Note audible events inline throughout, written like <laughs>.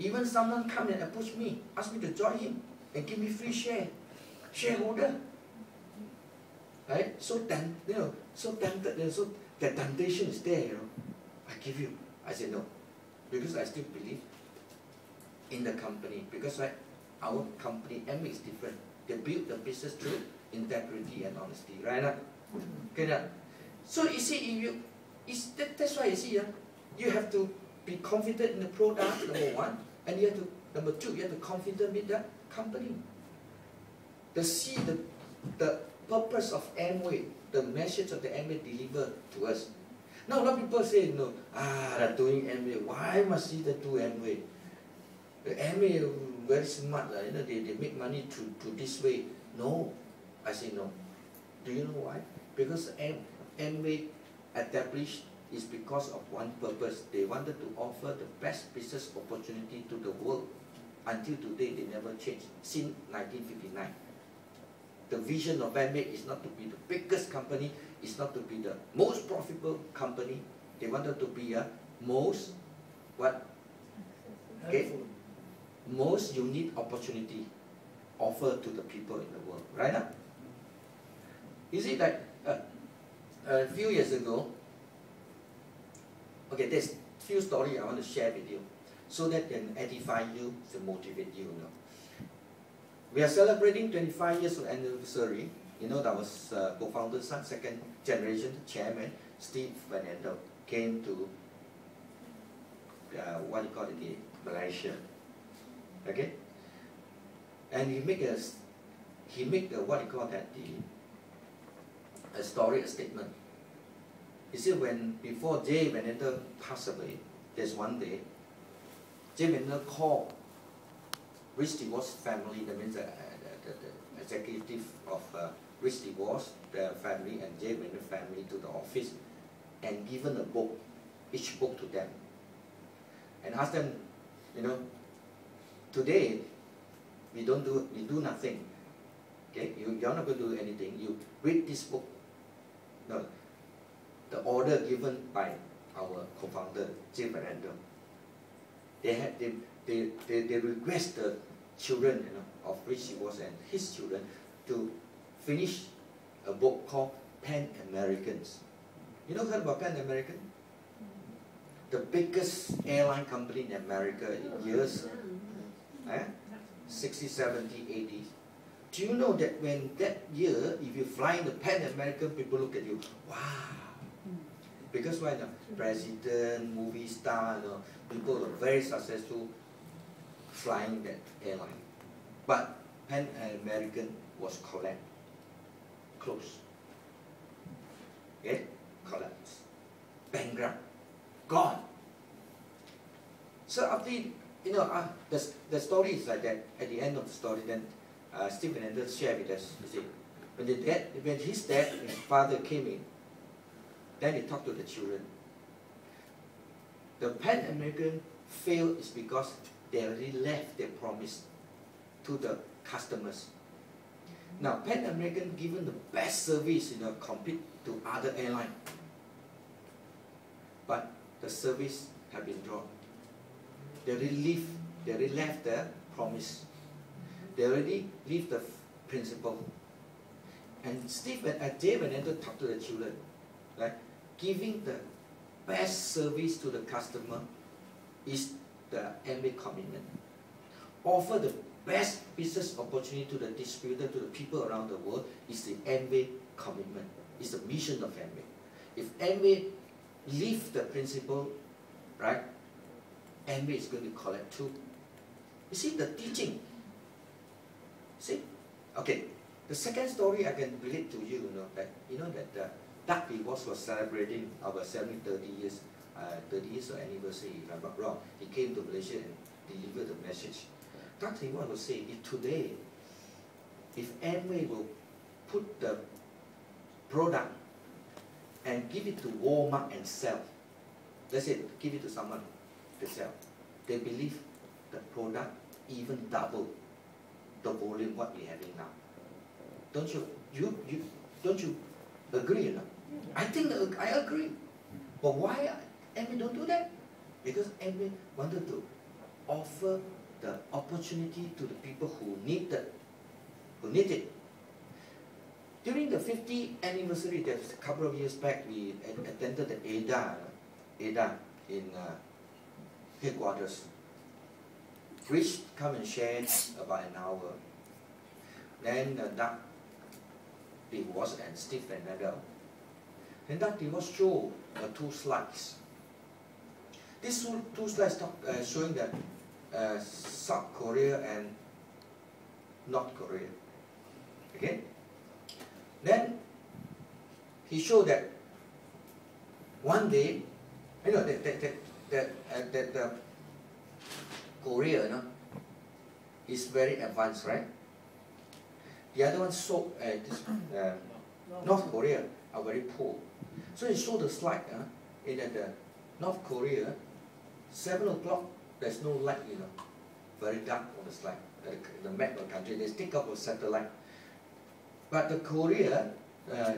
Even someone come and approach me, ask me to join him and give me free share, shareholder. Right? So then, you know, so tempted, so that temptation is there, you know. I give you. I said no. Because I still believe in the company. Because right, our company M is different. They build the business through integrity and honesty. Right? Okay, now. So you see, if you, that, that's why you see, uh, you have to be confident in the product, number one, and you have to, number two, you have to confident with the company. To see the, the purpose of Amway, the message of the Amway delivered to us. Now a lot of people say, no, ah, they're doing Amway. Why must you do Amway? The Amway very smart, you know, they, they make money through, through this way. No, I say no. Do you know why? Because Am, Amway established is because of one purpose. They wanted to offer the best business opportunity to the world. Until today, they never changed, since 1959. The vision of Amway is not to be the biggest company, it's not to be the most profitable company. They wanted to be a most, what? Okay? Most unique opportunity offered to the people in the world, right? Now? You see, like uh, a few years ago, okay, there's few story I want to share with you, so that can edify you, to motivate you. you know. We are celebrating 25 years of anniversary. You know, that was uh, co-founder, second generation chairman, Steve Andel, came to uh, what you call it, the Malaysia. Okay, and he make a he make a what you call that the a story, a statement. He said when before Jay Andel passed away, there's one day, Jay Andel called Rich DeVos family, that means the, the, the executive of uh, Rich DeVos, the family, and Jay Andel family to the office and given a book, each book to them. And asked them, you know, today we don't do we do nothing. Okay, you, you're not going to do anything. You read this book. No, the order given by our co-founder, Jim Andel. They had they, they, they, they request the children you know, of Rich was and his children to finish a book called Pan Americans. You know heard about Pan American? The biggest airline company in America in years, eh? 60, 70, 80s. Do you know that when that year, if you fly in the Pan American, people look at you, wow. Because why? Know, president, movie star, you know, people are very successful flying that airline. But Pan American was collapsed, closed. Okay? Collapsed. Bankrupt. Gone. So after, you know, uh, the, the story is like that. At the end of the story, then uh, Stephen Anders shared with us, you see, when, the dad, when his dad, his father came in, then they talk to the children. The Pan American failed is because they already left their promise to the customers. Now, Pan American given the best service, you know, compete to other airline. But the service have been dropped. They already leave, they already left their promise. They already leave the principle. And Steve and Dave and Andrew talk to the children, right? Giving the best service to the customer is the Amway commitment. Offer the best business opportunity to the distributor, to the people around the world is the Amway commitment. It's the mission of Amway. If Amway leave the principle, right, Amway is going to collect too. You see the teaching. See? Okay. The second story I can relate to you, you know, that you know that uh, Doug DeVos was celebrating our 70, 30 years, uh, 30 years anniversary, if I'm not wrong. He came to Malaysia and delivered the message. Doug DeVos will say, if today, if Amway will put the product and give it to Walmart and sell, let's say give it to someone to sell, they believe the product even double the volume what we having now. Don't you, you, you, don't you agree? You know? I think I agree. But why Amway don't do that? Because Amway wanted to offer the opportunity to the people who need it, who need it. During the 50th anniversary, that's a couple of years back, we attended the ADA, ADA in uh, headquarters. Rich come and share about an hour. Then uh, Doug DeVos and Steve Nadel. And Doug DeVos show uh, two slides. These two, two slides talk, uh, showing that uh, South Korea and North Korea. Okay? Then he showed that one day, you know, that, that, that, that, uh, that uh, Korea, you know, is very advanced, right? The other one so uh, this, uh, North Korea are very poor. So he showed the slide uh, in that uh, North Korea, seven o'clock, there's no light, you know, very dark on the slide, uh, the map of the country. They stick up a satellite. But the Korea, uh,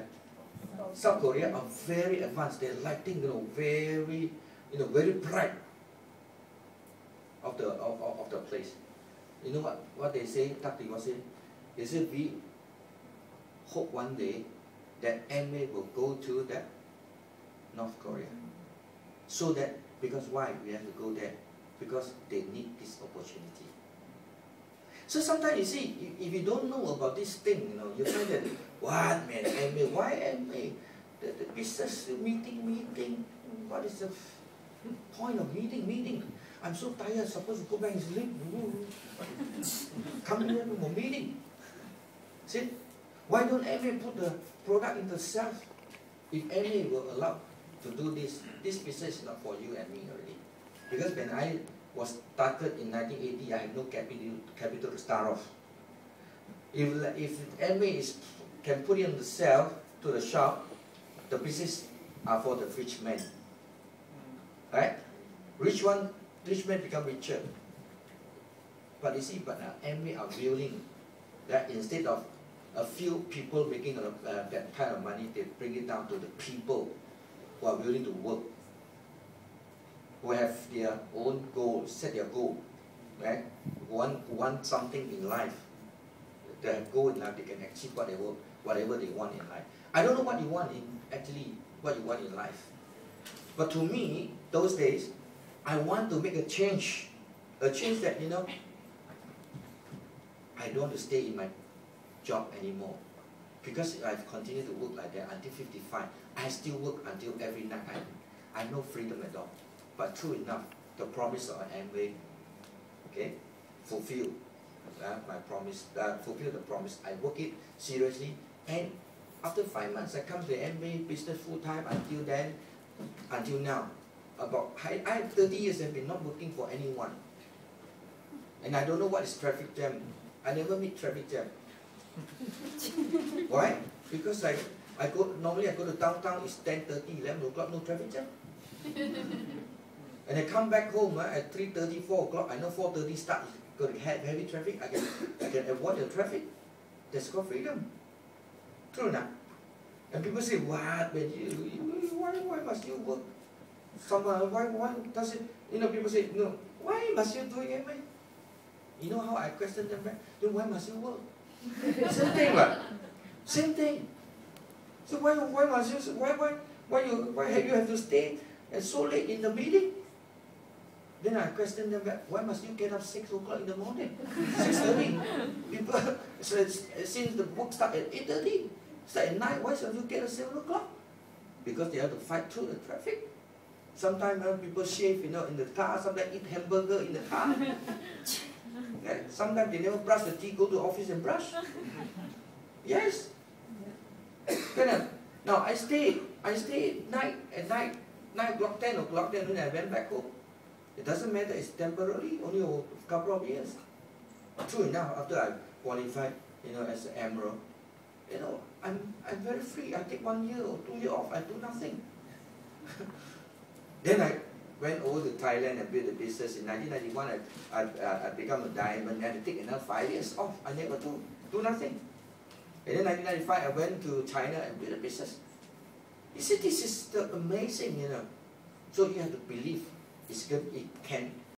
South Korea are very advanced. They're lighting, you know, very, you know, very bright of the of, of the place. You know what what they say? Tati was say, they say we hope one day that MA will go to that North Korea. So that because why we have to go there? Because they need this opportunity. So sometimes you see, if you don't know about this thing, you know, you find that what man, MA, why MA? The, the business meeting, meeting. What is the point of meeting, meeting? I'm so tired, supposed to go back and sleep. <laughs> Come here for meeting. See, why don't MA put the product in the self? If MA will allow to do this, this business is not for you and me already. Because when I was started in 1980, I had no capital, to start off. If, if MA is, can put it on the shelf to the shop, the business are for the rich men. Right? Rich one rich man become richer. But you see, but uh, MA are willing that instead of a few people making uh, that kind of money, they bring it down to the people who are willing to work, who have their own goal, set their goal, right? Who want, who want something in life. They have goal in life, they can achieve whatever, whatever they want in life. I don't know what you want in actually, what you want in life. But to me, those days, I want to make a change. A change that, you know, I don't want to stay in my job anymore. Because I've continued to work like that until 55. I still work until every night. I, I no freedom at all. But true enough, the promise of Amway, okay, fulfill uh, my promise, uh, fulfill the promise. I work it seriously. And after five months, I come to the Amway business full time until then, until now about I, I 30 years have been not working for anyone. And I don't know what is traffic jam. I never meet traffic jam. <laughs> Why? Because I, I go normally I go to downtown it's 10 30, 11 o'clock, no traffic jam. <laughs> and I come back home uh, at 3 30, 4 o'clock, I know 4 30 start going to have heavy traffic, I can I can avoid the traffic. That's called freedom. True enough. And people say, what man, you, you, why, why must you work some uh, why why does it you know people say no why must you do it man? You know how I question them back? Then why must you work? Same thing, what? Same thing. So why why must you why why why you why have you have to stay and so late in the meeting? Then I question them back, why must you get up six o'clock in the morning? Six thirty. People <laughs> so since the book start at eight thirty, start at nine, why should you get up seven o'clock? Because they have to fight through the traffic. Sometimes uh, people shave, you know, in the car. Sometimes eat hamburger in the car. <laughs> yeah, sometimes they never brush the teeth, go to office and brush. Yes. <coughs> now I stay, I stay night at night, nine o'clock, ten o'clock. Then I went back home, it doesn't matter. It's temporary, only a couple of years. True enough, after I qualified, you know, as an emerald, you know, I'm I'm very free. I take one year or two year off. I do nothing. <laughs> Then I went over to Thailand and built a business. In 1991, I, I, I become a diamond. And I take another five years off. I never do, do nothing. And then 1995, I went to China and built a business. You see, this is the amazing, you know. So you have to believe it's it can